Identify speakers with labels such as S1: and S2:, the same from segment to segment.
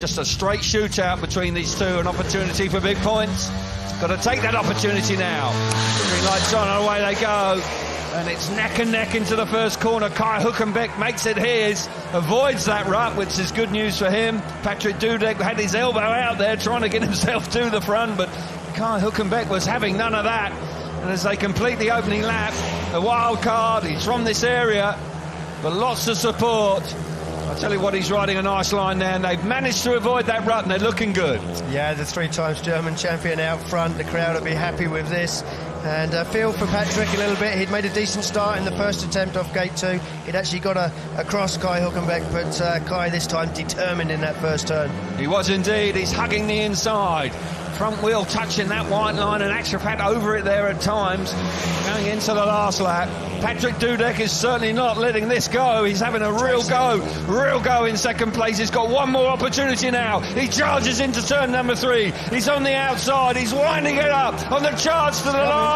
S1: Just a straight shootout between these two, an opportunity for big points. Got to take that opportunity now. Green lights on, away they go. And it's neck and neck into the first corner. Kai Huckenbeck makes it his, avoids that rut, which is good news for him. Patryk Dudek had his elbow out there trying to get himself to the front, but Kai Huckenbeck was having none of that. And as they complete the opening lap, a wild card, he's from this area, but lots of support. I tell you what, he's riding a nice line there, and they've managed to avoid that rut, and they're looking good.
S2: Yeah, the three times German champion out front. The crowd will be happy with this. And uh, feel for Patryk a little bit. He'd made a decent start in the first attempt off gate two. He'd actually got a, across Kai Huckenbeck, but uh, Kai this time determined in that first turn.
S1: He was indeed. He's hugging the inside. Front wheel touching that white line and had over it there at times. Going into the last lap. Patryk Dudek is certainly not letting this go. He's having a real go, real go in second place. He's got one more opportunity now. He charges into turn number three. He's on the outside. He's winding it up on the charge to the line.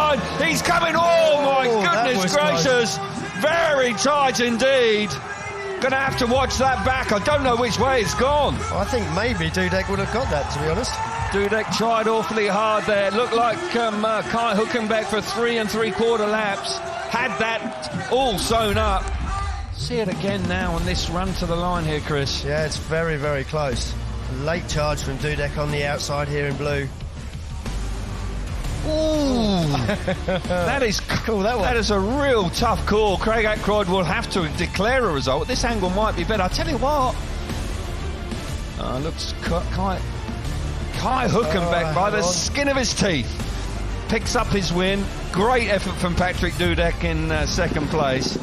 S1: He's coming. Oh my
S2: Oh,
S1: goodness gracious! Very tight indeed. Gonna have to watch that back. I don't know which way it's gone.
S2: I think maybe Dudek would have got that, to be honest.
S1: Dudek tried awfully hard there. Looked like um, uh, Kai Huckenbeck for three and three quarter laps had that all sewn up. See it again now on this run to the line here, Chris.
S2: Yeah, it's very, very close. Late charge from Dudek on the outside here in blue.
S1: Ooh, that is
S2: Cool, that one.
S1: that is a real tough call. Craig Ackroyd will have to declare a result. This angle might be better. I tell you what. Uh, looks Kai Kai, Huckenbeck
S2: Oh,
S1: by the
S2: God.
S1: skin of his teeth picks up his win. Great effort from Patryk Dudek in uh, second place.